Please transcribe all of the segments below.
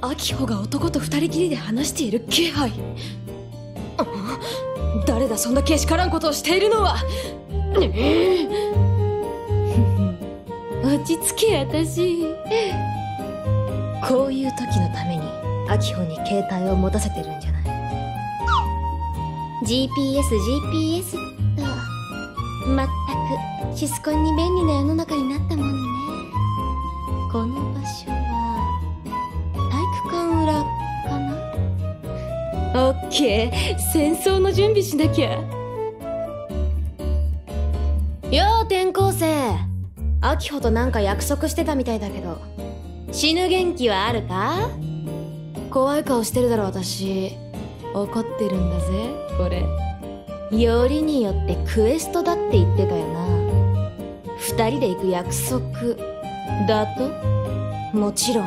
秋穂が男と二人きりで話している気配。誰だそんなけしからんことをしているのは。落ち着け私こういう時のために秋穂に携帯を持たせてるん。じゃない GPS GPS とまったくシスコンに便利な世の中になったもん。ねこの場所は体育館裏かな？オッケー戦争の準備しなきゃ。よう転校生。秋穂となんか約束してたみたいだけど。死ぬ元気はあるか？怖い顔してるだろ私。怒ってるんだぜ。これ。よりによってクエストだって言ってたよな。二人で行く約束だともちろん。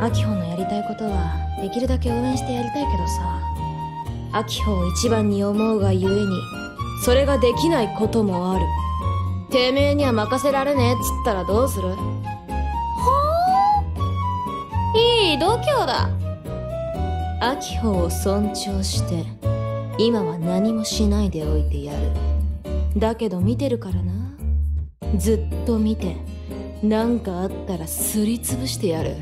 秋穂のやりたいことはできるだけ応援してやりたいけどさ。秋穂を一番に思うがゆえにそれができないこともある。てめえには任せられねえっつったらどうする？はあいい度胸だ。秋穂を尊重して今は何もしないでおいてやる。だけど見てるからな。ずっと見て。何かあったらすりつぶしてやる。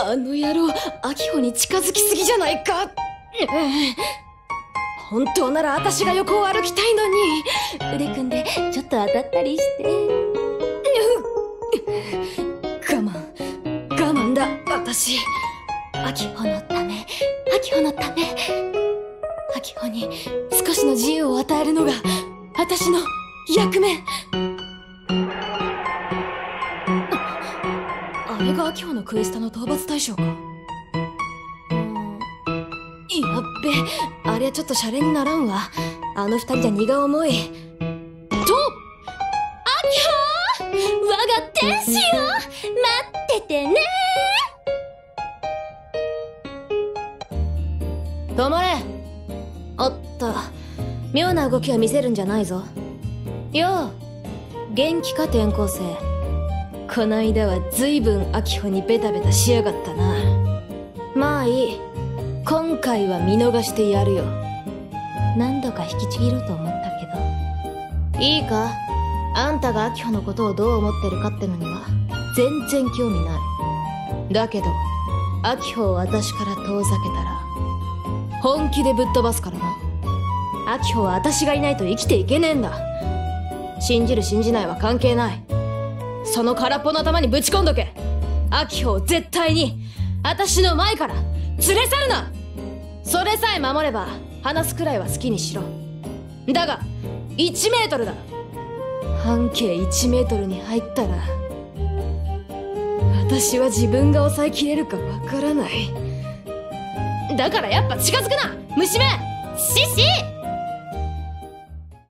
あの野郎秋穂に近づきすぎじゃないか。本当なら私が横を歩きたいのに。腕組んでちょっと当たったりして。我慢。我慢だ私。秋穂のため。秋穂のため。秋穂に少しの自由を与えるのが私の役目。ああれが秋穂のクエストの討伐対象か。うん。やっべ。あれはちょっとシャレにならんわ。あの二人じゃ荷が重い。と秋穂！我が天使よ！待っててね！止まれ！と妙な動きは見せるんじゃないぞ。よう元気か転校生。こないだは随分秋穂にベタベタしやがったな。まあいい今回は見逃してやるよ。何度か引きちぎろうと思ったけど。いいか？あんたが秋穂のことをどう思ってるかってのには。全然興味ない。だけど秋穂を私から遠ざけたら本気でぶっ飛ばすからな秋穂は私がいないと生きていけねえんだ。信じる信じないは関係ない。その空っぽの頭にぶち込んどけ。秋穂を絶対に私の前から連れ去るな。それさえ守れば話すくらいは好きにしろ。だが1メートルだ。半径1メートルに入ったら私は自分が抑えきれるかわからない。だからやっぱ近づくな。虫目シシ